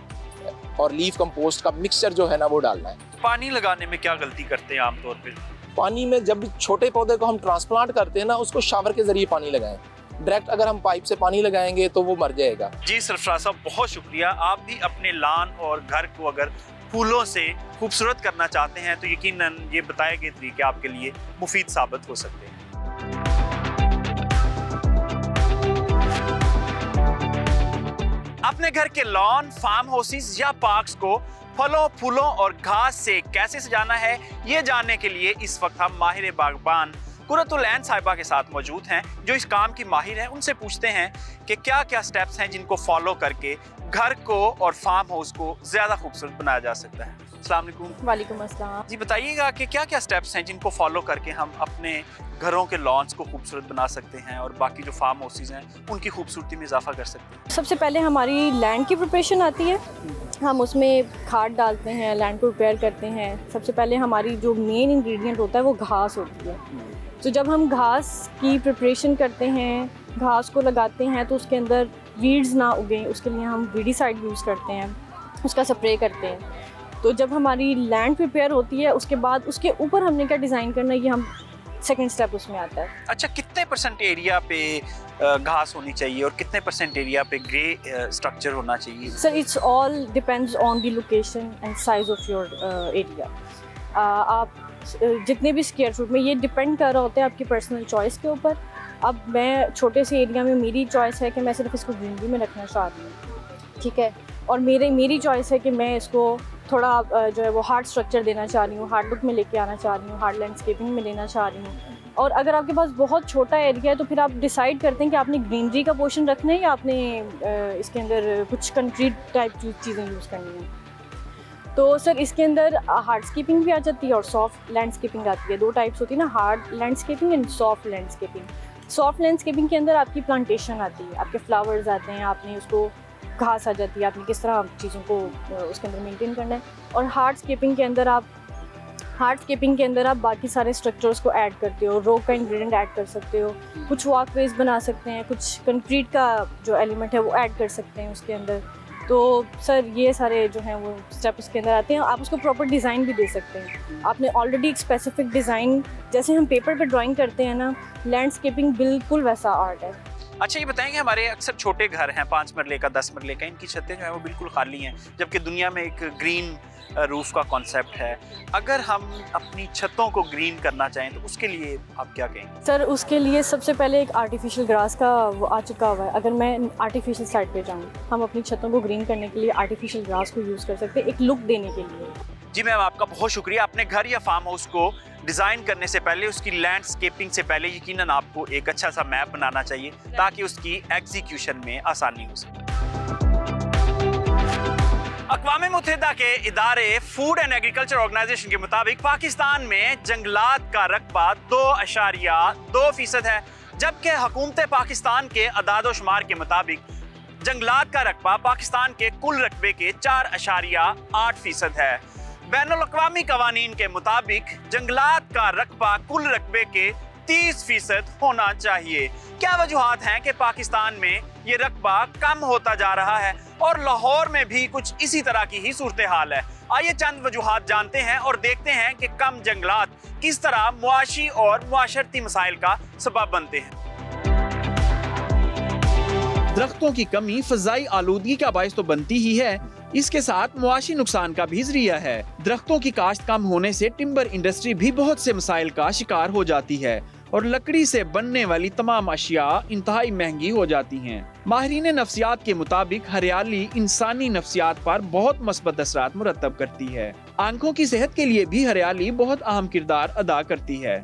और लीफ कंपोस्ट का मिक्सचर जो है ना वो डालना है। पानी लगाने में क्या गलती करते हैं आमतौर पर पानी में जब छोटे पौधे को हम ट्रांसप्लांट करते हैं ना उसको शावर के ज़रिए पानी लगाएँ। डायरेक्ट अगर हम पाइप से पानी लगाएँगे तो वो मर जाएगा। जी सरफराज साहब बहुत शुक्रिया। आप भी अपने लान और घर को अगर फूलों से खूबसूरत करना चाहते हैं तो यकीनन ये बताए गए तरीके आपके लिए मुफीद साबित हो सकते हैं। अपने घर के लॉन फार्म हाउसेस या पार्क्स को फलों, फूलों और घास से कैसे सजाना है, ये जानने के लिए इस वक्त हम माहिर बागबान कुरतुलैन साहिबा के साथ मौजूद हैं, जो इस काम की माहिर हैं। उनसे पूछते हैं कि क्या क्या स्टेप्स हैं जिनको फॉलो करके घर को और फार्म हाउस को ज़्यादा खूबसूरत बनाया जा सकता है। वालेकुम। अस्सलाम। जी बताइएगा कि क्या क्या स्टेप्स हैं जिनको फॉलो करके हम अपने घरों के लॉन्स को खूबसूरत बना सकते हैं और बाकी जो फार्म हाउसेज हैं उनकी खूबसूरती में इजाफा कर सकते हैं? सबसे पहले हमारी लैंड की प्रिपरेशन आती है। हम उसमें खाद डालते हैं लैंड को प्रिपेयर करते हैं। सबसे पहले हमारी जो मेन इंग्रेडिएंट होता है वो घास होती है। तो जब हम घास की प्रिपरेशन करते हैं घास को लगाते हैं तो उसके अंदर वीड्स ना उगें उसके लिए हम वीडीसाइड यूज़ करते हैं उसका स्प्रे करते हैं। तो जब हमारी लैंड प्रिपेयर होती है उसके बाद उसके ऊपर हमने क्या डिज़ाइन करना है ये हम सेकेंड स्टेप उसमें आता है। अच्छा कितने परसेंट एरिया पे घास होनी चाहिए और कितने परसेंट एरिया पे ग्रे स्ट्रक्चर होना चाहिए? Sir it's all depends on the location and size of your area आप जितने भी स्केयर फुट में ये डिपेंड कर रहा होता है आपकी पर्सनल चॉइस के ऊपर। अब मैं छोटे से एरिया में मेरी चॉइस है कि मैं सिर्फ़ इसको ग्रीनरी में रखना चाहती हूँ ठीक है? और मेरे मेरी चॉइस है कि मैं इसको थोड़ा जो है वो हार्ड स्ट्रक्चर देना चाह रही हूँ हार्ड लुक में लेके आना चाह रही हूँ हार्ड लैंडस्केपिंग में लेना चाह रही हूँ। और अगर आपके पास बहुत छोटा एरिया है तो फिर आप डिसाइड करते हैं कि आपने ग्रीनरी का पोर्शन रखना है या आपने इसके अंदर कुछ कंक्रीट टाइप की चीज़ें यूज़ करनी है। तो सर इसके अंदर हार्डस्केपिंग भी आ जाती है और सॉफ्ट लैंडस्केपिंग आती है। दो टाइप्स होती है ना hard landscaping and soft landscaping soft landscaping के अंदर आपकी प्लांटेशन आती है, आपके फ्लावर्स आते हैं, आपने उसको घास आ जाती है, आपने किस तरह चीज़ों को उसके अंदर मेंटेन करना है? और हार्ड स्केपिंग के अंदर आप हार्ड स्केपिंग के अंदर आप बाकी सारे स्ट्रक्चर्स को ऐड करते हो रोक का इंग्रेडिएंट ऐड कर सकते हो, कुछ वॉकवेज बना सकते हैं, कुछ कंक्रीट का जो एलिमेंट है वो ऐड कर सकते हैं उसके अंदर। तो सर, ये सारे जो हैं वो स्टेप उसके अंदर आते हैं, आप उसको प्रॉपर डिज़ाइन भी दे सकते हैं। आपने ऑलरेडी एक स्पेसिफिक डिज़ाइन जैसे हम पेपर पे ड्राइंग करते हैं ना लैंडस्केपिंग बिल्कुल वैसा आर्ट है। अच्छा ये बताएँगे हमारे अक्सर छोटे घर हैं, पाँच मरले का, दस मरले का, इनकी छतें जो है वो बिल्कुल खाली हैं, जबकि दुनिया में एक ग्रीन रूफ का कॉन्सेप्ट है। अगर हम अपनी छतों को ग्रीन करना चाहें तो उसके लिए आप क्या कहेंगे? सर, उसके लिए सबसे पहले एक आर्टिफिशियल ग्रास का वो आ चुका हुआ है। अगर मैं आर्टिफिशियल साइड पे जाऊँ, हम अपनी छतों को ग्रीन करने के लिए आर्टिफिशियल ग्रास को यूज़ कर सकते हैं, एक लुक देने के लिए। जी मैम आपका बहुत शुक्रिया। अपने घर या फार्म हाउस को डिज़ाइन करने से पहले उसकी लैंडस्केपिंग से पहले यकीनन आपको एक अच्छा सा मैप बनाना चाहिए ताकि उसकी एग्जीक्यूशन में आसानी हो सके। अकवा मुतहदा के इदारे फ़ूड एंड एग्रीकल्चर ऑर्गेनाइजेशन के मुताबिक पाकिस्तान में जंगलात का रकबा दो अशारिया दो फ़ीसद है जबकि हकूमत पाकिस्तान के अदाद शुमार के मुताबिक जंगलात का रकबा पाकिस्तान के कुल रकबे के चार अशारिया आठ फ़ीसद है। बैन अवी कवानीन के मुताबिक, जंगलात का रकबा कुल रकबे के तीस फ़ीसद होना चाहिए। क्या वजूहत हैं कि पाकिस्तान में ये रकबा कम होता जा रहा है और लाहौर में भी कुछ इसी तरह की ही सूरत हाल है? आइए चंद वजूहत जानते हैं और देखते हैं कि कम जंगलात किस तरह मुआशी और मुआशरती मसाइल का सबब बनते हैं। दरख्तों की कमी, फजाई आलूदगी का बायस तो बनती ही है इसके साथ मुआशी नुकसान का भी ज़रिया है। दरख्तों की काश्त कम होने से टिम्बर इंडस्ट्री भी बहुत से मसाइल का शिकार हो जाती है और लकड़ी से बनने वाली तमाम अशिया इंतहाई महँगी हो जाती हैं। माहरीन नफ्सियात के मुताबिक हरियाली इंसानी नफ्सियात पर बहुत मस्बत असरा मुरतब करती है। आँखों की सेहत के लिए भी हरियाली बहुत अहम किरदार अदा करती है।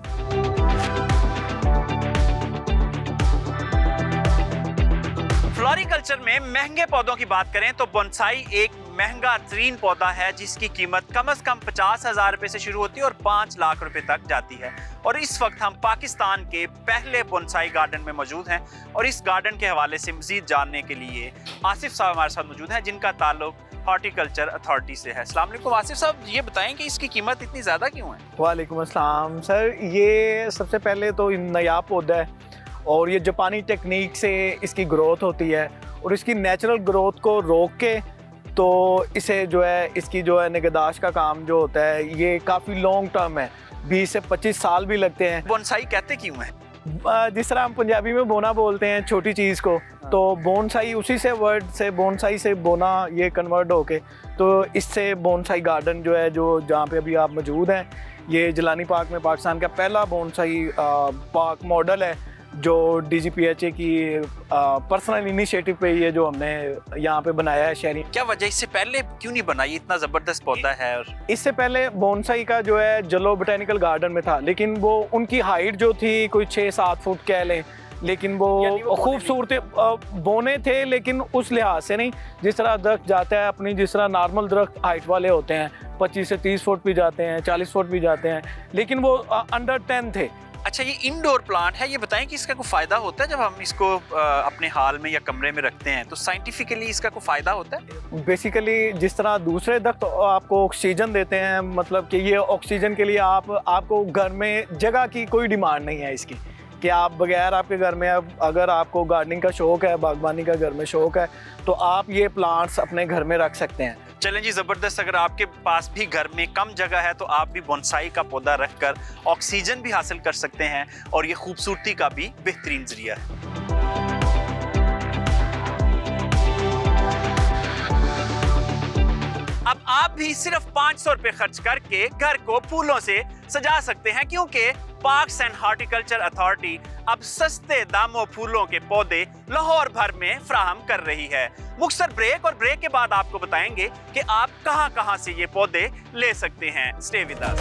फ्लोरिकल्चर में महँगे पौधों की बात करें तो बोनसाई एक महँगा तरीन पौधा है, जिसकी कीमत कम अज कम पचास हज़ार रुपए से शुरू होती है और पाँच लाख रुपए तक जाती है। और इस वक्त हम पाकिस्तान के पहले बोनसाई गार्डन में मौजूद हैं और इस गार्डन के हवाले से मजीद जानने के लिए आसिफ साहब हमारे साथ मौजूद हैं, जिनका ताल्लुक हॉर्टिकल्चर अथॉरिटी से है। असलम आसिफ साहब, ये बताएँ कि इसकी कीमत इतनी ज़्यादा क्यों है? वालेकुम अस्सलाम। सर, ये सबसे पहले तो नया पौधा है। और ये जापानी टेक्निक से इसकी ग्रोथ होती है और इसकी नेचुरल ग्रोथ को रोक के तो इसे जो है इसकी जो है निगहदाश का काम जो होता है ये काफ़ी लॉन्ग टर्म है। 20 से 25 साल भी लगते हैं। बोनसाई कहते क्यों है? जिस तरह हम पंजाबी में बोना बोलते हैं छोटी चीज़ को तो बोनसाई उसी से वर्ड से बोनसाई से बोना ये कन्वर्ट होके तो इससे बोनसाई गार्डन जो है जो जहाँ पे अभी आप मौजूद हैं ये जलानी पार्क में पाकिस्तान का पहला बोनसाई पार्क मॉडल है। जो D G P H A की पर्सनल इनिशिएटिव पे ये जो हमने यहाँ पे बनाया है शहरी क्या वजह इससे पहले क्यों नहीं बनाई? इतना ज़बरदस्त पौधा है और इससे पहले बोनसाई का जो है जलो बोटेनिकल गार्डन में था लेकिन वो उनकी हाइट जो थी कोई छः सात फुट कह लें लेकिन वो, वो खूबसूरत बोने थे लेकिन उस लिहाज से नहीं। जिस तरह दरख्त जाता है अपनी जिस तरह नॉर्मल दरख्त हाइट वाले होते हैं पच्चीस से तीस फुट भी जाते हैं चालीस फुट भी जाते हैं लेकिन वो अंडर टेन थे। अच्छा ये इंडोर प्लांट है, ये बताएँ कि इसका कोई फ़ायदा होता है जब हम इसको अपने हाल में या कमरे में रखते हैं? तो साइंटिफिकली इसका कोई फ़ायदा होता है? बेसिकली जिस तरह दूसरे दख्त आपको ऑक्सीजन देते हैं मतलब कि ये ऑक्सीजन के लिए आप, आपको घर में जगह की कोई डिमांड नहीं है इसकी। कि आप बगैर आपके घर में, अब अगर आपको गार्डनिंग का शौक है बागबानी का घर में शौक है तो आप ये प्लांट्स अपने घर में रख सकते हैं। चलें जी, ज़बरदस्त अगर आपके पास भी घर में कम जगह है तो आप भी बोनसाई का पौधा रखकर ऑक्सीजन भी हासिल कर सकते हैं और ये खूबसूरती का भी बेहतरीन ज़रिया है। अब आप भी सिर्फ़ पाँच सौ रुपए खर्च करके घर को फूलों से सजा सकते हैं, क्योंकि पार्क्स एंड हॉर्टिकल्चर अथॉरिटी अब सस्ते दामों फूलों के पौधे लाहौर भर में फ्राहम कर रही है। मुख्तर ब्रेक और ब्रेक के बाद आपको बताएँगे कि आप कहाँ कहाँ से ये पौधे ले सकते हैं। Stay with us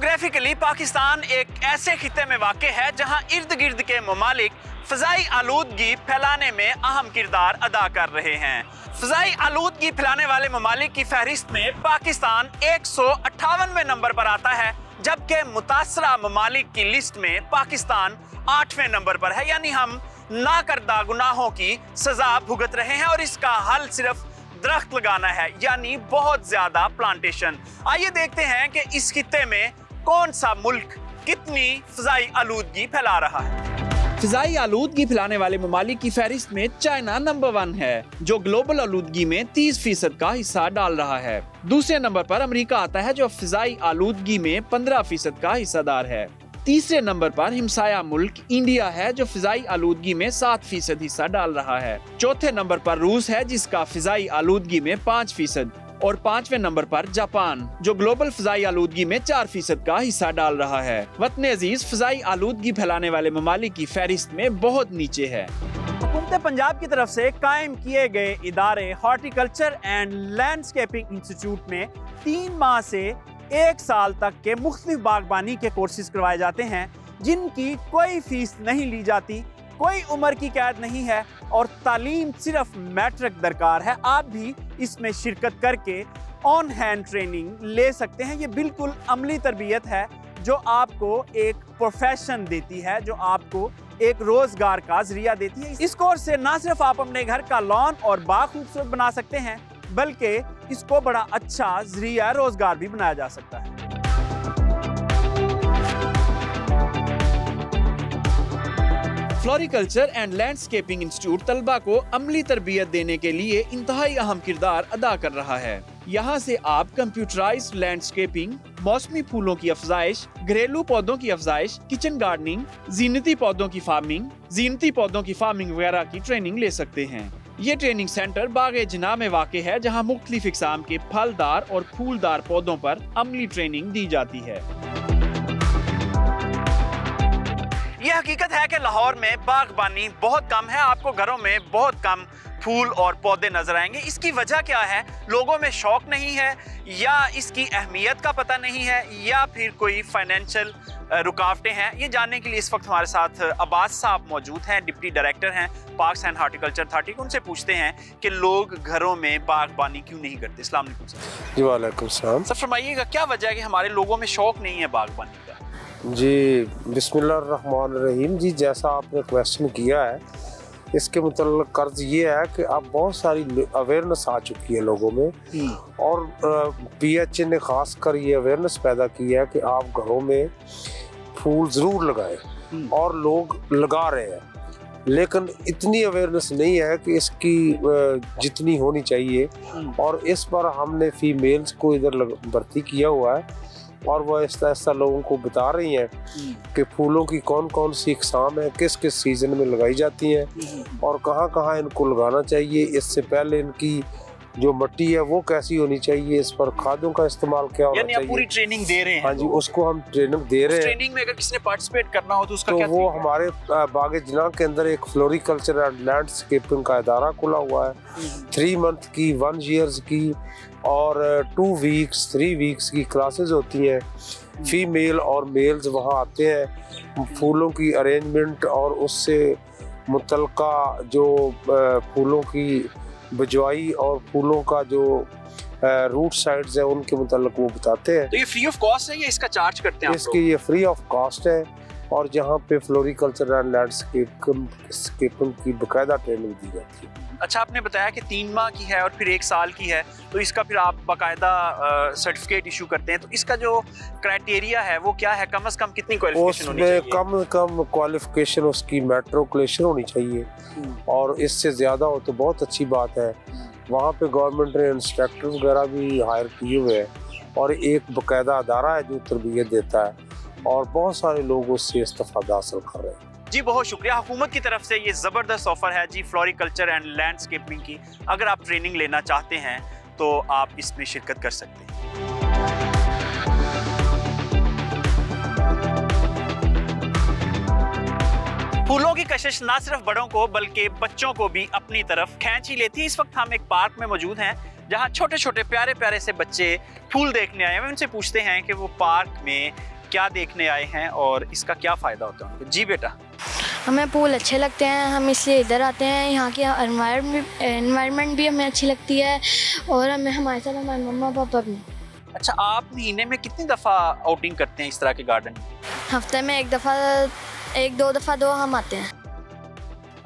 geographically Pakistan एक ऐसे खिते में वाक़ है जहाँ इर्द गिर्द के ममालिक फ़जाई आलूदगी फैलाने में अहम किरदार अदा कर रहे हैं। फ़जाई आलूदगी फैलाने वाले ममालिक की फहरिस्त में पाकिस्तान एक सौ अट्ठावनवे नंबर पर आता है, जबकि मुतासरा ममालिक की लिस्ट में पाकिस्तान आठवें नंबर पर है। यानी हम ना करदा गुनाहों की सजा भुगत रहे हैं और इसका हल सिर्फ़ दरख्त लगाना है, यानी बहुत ज़्यादा प्लांटेशन आइए देखते हैं कि इस खत्े में कौन सा मुल्क कितनी फजाई आलूदगी फैला रहा है? फिजाई आलूदगी फैलाने वाले ममालिक की फहरिस्त में चाइना नंबर वन है, जो ग्लोबल आलूदगी में 30 फ़ीसद का हिस्सा डाल रहा है। दूसरे नंबर पर अमेरिका आता है, जो फिजाई आलूदगी में 15 फ़ीसद का हिस्सादार है। तीसरे नंबर पर हिमसाया मुल्क इंडिया है, जो फिजाई आलूदगी में सात फ़ीसद हिस्सा डाल रहा है। चौथे नंबर पर रूस है, जिसका फिजाई आलूदगी में पाँच फ़ीसद। और पाँचवें नंबर पर जापान, जो ग्लोबल फजाई आलूदगी में चार फ़ीसद का हिस्सा डाल रहा है। वतन अज़ीज़, फजाई आलूदगी फैलाने वाले ममालिक की फहरिस्त में बहुत नीचे है। हुकूमत पंजाब की तरफ़ से कायम किए गए इदारे हॉर्टिकल्चर एंड लैंडस्केपिंग इंस्टीट्यूट में तीन माह से एक साल तक के मुख्तलिफ़ बागबानी के कोर्सेज करवाए जाते हैं, जिनकी कोई फ़ीस नहीं ली जाती। कोई उम्र की कैद नहीं है और तालीम सिर्फ़ मैट्रिक दरकार है। आप भी इसमें शिरकत करके ऑन हैंड ट्रेनिंग ले सकते हैं। ये बिल्कुल अमली तरबियत है जो आपको एक प्रोफेशन देती है, जो आपको एक रोज़गार का ज़रिया देती है। इस कोर्स से ना सिर्फ़ आप अपने घर का लॉन और बाग खूबसूरत बना सकते हैं, बल्कि इसको बड़ा अच्छा ज़रिया रोज़गार भी बनाया जा सकता है। फ्लोरिकल्चर एंड लैंडस्केपिंग इंस्टीट्यूट तलबा को अमली तरबियत देने के लिए इंतहाई अहम किरदार अदा कर रहा है। यहाँ से आप कंप्यूटराइज लैंडस्केपिंग मौसमी फूलों की अफजाइश, घरेलू पौधों की अफजाइश किचन गार्डनिंग जीनती पौधों की फ़ार्मिंग जीनती पौधों की फ़ार्मिंग वगैरह की ट्रेनिंग ले सकते हैं। ये ट्रेनिंग सेंटर बाग जना में वाक़ है जहाँ मुख्तलिफ़ इकसाम के फलदार और फूलदार पौधों पर अमली ट्रेनिंग दी जाती है। ये हकीकत है कि लाहौर में बागबानी बहुत कम है आपको घरों में बहुत कम फूल और पौधे नज़र आएँगे। इसकी वजह क्या है? लोगों में शौक नहीं है या इसकी अहमियत का पता नहीं है या फिर कोई फाइनेंशियल रुकावटें हैं। ये जानने के लिए इस वक्त हमारे साथ अब्बास साहब मौजूद हैं डिप्टी डायरेक्टर हैं पार्क्स एंड हार्टिकल्चर अथॉरिटी उनसे पूछते हैं कि लोग घरों में बागबानी क्यों नहीं करते? इस्लाम जी वालेकुम सर फरमाइएगा क्या वजह है कि हमारे लोगों में शौक नहीं है बागबानी का? जी बिस्मिल्लाहिर्रहमानिर्रहीम जी जैसा आपने क्वेश्चन किया है इसके मतलब कर्ज ये है कि अब बहुत सारी अवेयरनेस आ चुकी है लोगों में हम्म। और पीएचए ने खास कर ये अवेयरनेस पैदा की है कि आप घरों में फूल ज़रूर लगाएँ हम्म। और लोग लगा रहे हैं लेकिन इतनी अवेयरनेस नहीं है कि इसकी जितनी होनी चाहिए हम्म। और इस पर हमने फीमेल्स को इधर भर्ती किया हुआ है और वो ऐसा ऐसा लोगों को बता रही हैं कि फूलों की कौन कौन सी इकसाम है किस किस सीज़न में लगाई जाती हैं और कहाँ कहाँ इनको लगाना चाहिए इससे पहले इनकी जो मट्टी है वो कैसी होनी चाहिए इस पर खादों का इस्तेमाल क्या होना चाहिए? पूरी ट्रेनिंग दे रहे हैं। हाँ जी उसको हम ट्रेनिंग दे रहे हैं। ट्रेनिंग में अगर किसी ने पार्टिसिपेट करना हो तो उसका तो क्या वो हमारे बाग जना के अंदर एक फ्लोरिकल्चर एंड लैंडस्केपिंग का इदारा खुला हुआ है। थ्री मंथ की वन ईयर्स की और टू वीक्स थ्री वीक्स की क्लासेस होती हैं। फीमेल और मेल्स वहाँ आते हैं। फूलों की अरेंजमेंट और उससे मुतल जो फूलों की बजवाई और फूलों का जो रूट साइड्स है उनके मुतालिक वो बताते हैं। तो ये फ्री ऑफ़ कॉस्ट है या इसका चार्ज करते हैं इसकी ये फ्री ऑफ़ कॉस्ट है। और जहाँ पे फ्लोरिकल्चर एंड लैंडस्केपिंग की बकायदा ट्रेनिंग दी जाती है। अच्छा आपने बताया कि तीन माह की है और फिर एक साल की है तो इसका फिर आप बाकायदा सर्टिफिकेट इशू करते हैं तो इसका जो क्राइटेरिया है वो क्या है? कम से कम कितनी क्वालिफिकेशन होनी चाहिए? कम कम क्वालिफिकेशन उसकी मेट्रोकुलेशन होनी चाहिए। और इससे ज़्यादा हो तो बहुत अच्छी बात है। वहाँ पे गवर्नमेंट ने इंस्ट्रक्टर वगैरह भी हायर किए हुए हैं और एक बाकायदा अदारा है जो तरबियत देता है। और बहुत सारे लोग उससे इस्तेफादा हासिल कर रहे हैं। जी, बहुत शुक्रिया। हुकूमत की तरफ़ से ये ज़बरदस्त ऑफ़र है जी फ्लोरिकल्चर एंड लैंडस्केपिंग की। अगर आप ट्रेनिंग लेना चाहते हैं तो आप इसमें शिरकत कर सकते हैं। फूलों की कशिश ना सिर्फ़ बड़ों को, बल्कि बच्चों को भी अपनी तरफ़ खींच ही लेती है। इस वक्त हम एक पार्क में मौजूद हैं, जहाँ छोटे छोटे प्यारे प्यारे से बच्चे फूल देखने आए हैं। उनसे पूछते हैं कि वो पार्क में क्या देखने आए हैं और इसका क्या फ़ायदा होता है उनको? जी बेटा। हमें पूल अच्छे लगते हैं हम इसलिए इधर आते हैं। यहाँ की एनवायरनमेंट भी हमें अच्छी लगती है और हमें हमारे साथ हमारे मम्मा पापा भी। अच्छा आप महीने में कितनी दफ़ा आउटिंग करते हैं इस तरह के गार्डन हफ़्ते में एक दफ़ा एक दो दफ़ा दो हम आते हैं।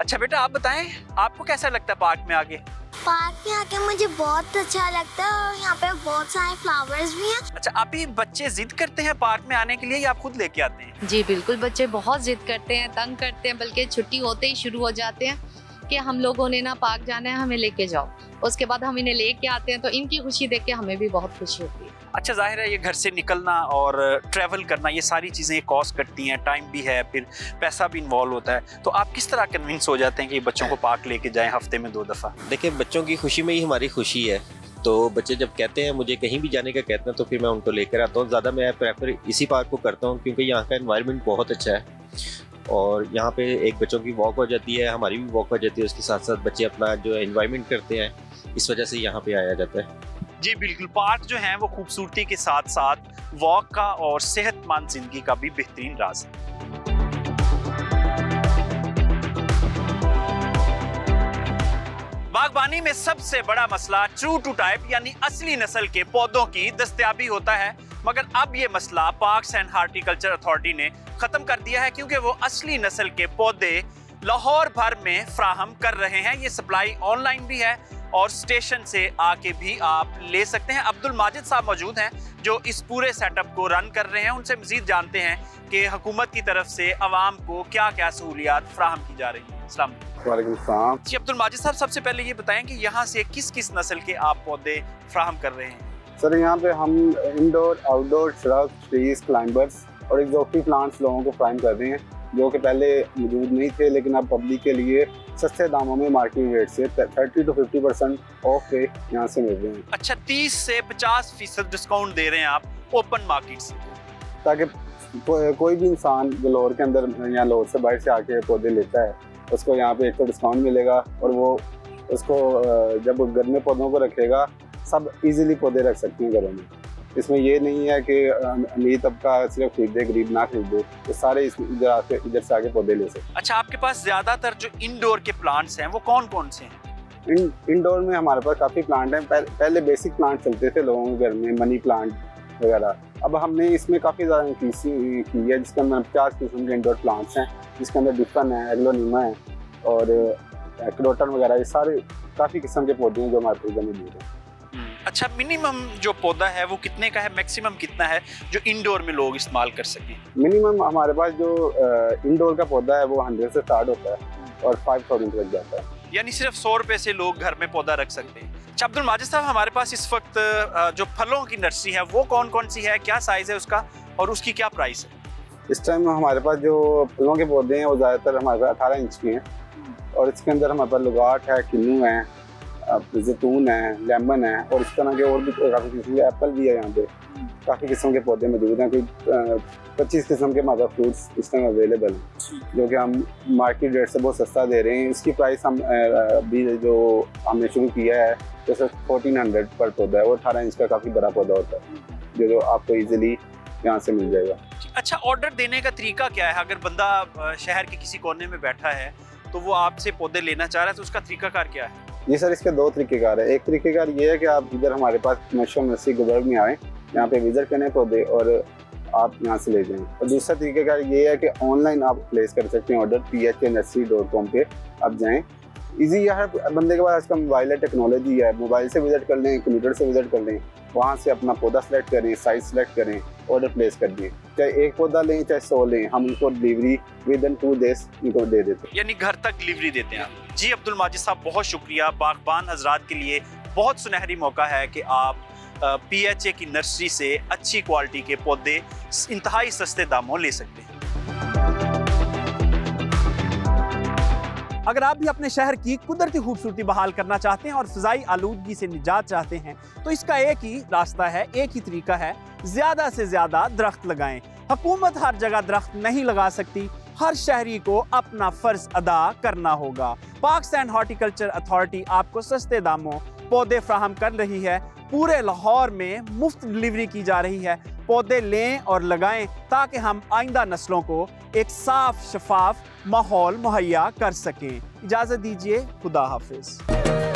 अच्छा बेटा आप बताएँ आपको कैसा लगता है पार्क में आगे? पार्क में आके मुझे बहुत अच्छा लगता है और यहाँ पे बहुत सारे फ्लावर्स भी हैं। अच्छा अभी बच्चे जिद करते हैं पार्क में आने के लिए या आप खुद लेके आते हैं? जी बिल्कुल बच्चे बहुत जिद करते हैं तंग करते हैं बल्कि छुट्टी होते ही शुरू हो जाते हैं। कि हम लोगों ने ना पार्क जाना है हमें लेके जाओ। उसके बाद हम इन्हें लेके आते हैं तो इनकी खुशी देख के हमें भी बहुत खुशी होती है। अच्छा ज़ाहिर है ये घर से निकलना और ट्रैवल करना ये सारी चीज़ें कॉस्ट करती हैं टाइम भी है फिर पैसा भी इन्वॉल्व होता है। तो आप किस तरह कन्विंस हो जाते हैं कि बच्चों को पार्क लेके जाएँ हफ़्ते में दो दफ़ा? देखिए बच्चों की खुशी में ही हमारी खुशी है। तो बच्चे जब कहते हैं मुझे कहीं भी जाने का कहते हैं तो फिर मैं उनको लेकर आता हूँ। ज़्यादा मैं प्रेफर इसी पार्क को करता हूँ क्योंकि यहाँ का इन्वायरमेंट बहुत अच्छा है। और यहाँ पे एक बच्चों की वॉक हो जाती है, हमारी भी वॉक हो जाती है, उसके साथ साथ बच्चे अपना जो इन्वायरमेंट करते हैं, इस वजह से यहाँ पे आया जाता है। जी, बिल्कुल, पार्क जो है वो खूबसूरती के साथ साथ वॉक का और सेहतमंद ज़िंदगी का भी बेहतरीन राज है। बागबानी में सबसे बड़ा मसला ट्रू टू टाइप यानी असली नस्ल के पौधों की दस्तयाबी होता है। मगर अब ये मसला पार्क्स एंड हार्टिकल्चर अथॉरिटी ने खत्म कर दिया है क्योंकि वो असली नस्ल के पौधे लाहौर भर में फ्राहम कर रहे हैं। ये सप्लाई ऑनलाइन भी है और स्टेशन से आके भी आप ले सकते हैं। अब्दुल माजिद साहब मौजूद हैं जो इस पूरे सेटअप को रन कर रहे हैं। उनसे मजीद जानते हैं कि हुकूमत की तरफ़ से आवाम को क्या क्या सहूलियात फ्राहम की जा रही है। जी अब्दुल माजिद साहब सबसे पहले ये बताएँ कि यहाँ से किस किस नस्ल के आप पौधे फ्राहम कर रहे हैं? सर यहाँ पे हम indoor outdoor shrub trees climbers और एग्जॉटिक प्लांट्स लोगों को फ्राहम कर रहे हैं जो कि पहले मौजूद नहीं थे लेकिन अब पब्लिक के लिए सस्ते दामों में मार्केट रेट से thirty to fifty percent off पे यहाँ से मिल रहे हैं। अच्छा तीस से पचास फ़ीसद डिस्काउंट दे रहे हैं आप ओपन मार्केट से। ताकि को, कोई भी इंसान जो लाहौर के अंदर या लाहौर से बाहर से आके पौधे लेता है उसको यहाँ पे एक तो डिस्काउंट मिलेगा और वो उसको जब घर में पौधों को रखेगा सब इजीली पौधे रख सकते हैं घरों में। इसमें ये नहीं है कि अमीर तबका सिर्फ़ खरीदे गरीब ना खरीदे। तो सारे इधर आके इधर से आके पौधे ले सकते अच्छा आपके पास ज़्यादातर जो इंडोर के प्लांट्स हैं वो कौन कौन से हैं? इन इंडोर में हमारे पास काफ़ी प्लांट हैं। पहले, पहले बेसिक प्लांट चलते थे लोगों के घर में मनी प्लांट वगैरह। अब हमने इसमें काफ़ी ज़्यादा इंक्रीज की है जिसके अंदर पचास किस्म के इंडोर प्लांट्स हैं जिसके अंदर डिफन है एग्लोनीमा है और एक्रोटन वगैरह ये सारे काफ़ी किस्म के पौधे हैं जो हमारे पास मौजूद हैं। अच्छा मिनिमम जो पौधा है वो कितने का है? मैक्सिमम कितना है जो इंडोर में लोग इस्तेमाल कर सकें? मिनिमम हमारे पास जो इंडोर का पौधा है वो हंड्रेड से स्टार्ट होता है और फाइव थाउज़ेंड लग जाता है। यानी सिर्फ़ सौ रुपए से लोग घर में पौधा रख सकते हैं। अच्छा अब्दुल माजिद साहब हमारे पास इस वक्त जो फलों की नर्सरी है वो कौन कौन सी है? क्या साइज़ है उसका? और उसकी क्या प्राइस है? इस टाइम हमारे पास जो फलों के पौधे हैं वो ज़्यादातर हमारे पास अठारह इंच के हैं। और इसके अंदर हमारे पास लुगाट है किन्नू है जैतून है, लेमन है, और इस तरह के और भी काफ़ी किस्म के एप्पल भी है यहाँ पे। काफ़ी किस्म के पौधे मौजूद हैं, कोई पच्चीस किस्म के हमारे फ्रूट्स इस टाइम अवेलेबल हैं, जो कि हम मार्केट रेट से बहुत सस्ता दे रहे हैं। इसकी प्राइस हम अभी जो हमने शुरू किया है, जैसे फोर्टीन हंड्रेड पर पौधा है वो अठारह इंच का काफ़ी बड़ा पौधा होता है, जो जो आपको ईजिली यहाँ से मिल जाएगा। अच्छा ऑर्डर देने का तरीका क्या है? अगर बंदा शहर के किसी कोने में बैठा है तो वो आपसे पौधे लेना चाह रहा है तो उसका तरीकाकार क्या है? जी सर इसके दो तरीकेकार है। एक तरीकेकार ये है कि आप इधर हमारे पास मशरूम मसी गुलबर्ग में आएँ, यहाँ पे विज़िट करने पौधे और आप यहाँ से ले जाएँ। और दूसरा तरीकेकार ये है कि ऑनलाइन आप प्लेस कर सकते हैं order P H K nursery dot com पर आप जाएँ। ईजी हर बंदे के पास आजकल मोबाइल है टेक्नोलॉजी है मोबाइल से विज़िट कर लें कंप्यूटर से विज़िट कर लें। वहाँ से अपना पौधा सेलेक्ट करें साइज़ सेलेक्ट करें ऑर्डर प्लेस कर दिए चाहे एक पौधा लें, चाहे सौ लें, हम उनको delivery within two days उनको दे देते हैं। यानी घर तक डिलीवरी देते हैं जी अब्दुल माजिद साहब, बहुत शुक्रिया। बागबान हजरात के लिए बहुत सुनहरी मौका है कि आप पी एच ए की नर्सरी से अच्छी क्वालिटी के पौधे इंतहाई सस्ते दामों ले सकते हैं। अगर आप भी अपने शहर की कुदरती खूबसूरती बहाल करना चाहते हैं और फ़जाई आलूदगी से निजात चाहते हैं तो इसका एक ही रास्ता है, एक ही तरीका है, ज़्यादा से ज़्यादा दरख्त लगाएँ। हुकूमत हर जगह दरख्त नहीं लगा सकती, हर शहरी को अपना फ़र्ज़ अदा करना होगा। पार्क्स एंड हॉर्टिकल्चर अथॉरिटी आपको सस्ते दामों, पौधे फ्राहम कर रही है पूरे लाहौर में मुफ़्त डिलीवरी की जा रही है। पौधे लें और लगाएँ ताकि हम आइंदा नस्लों को एक साफ़ शफाफ माहौल मुहैया कर सकें। इजाज़त दीजिए, खुदा हाफिज़।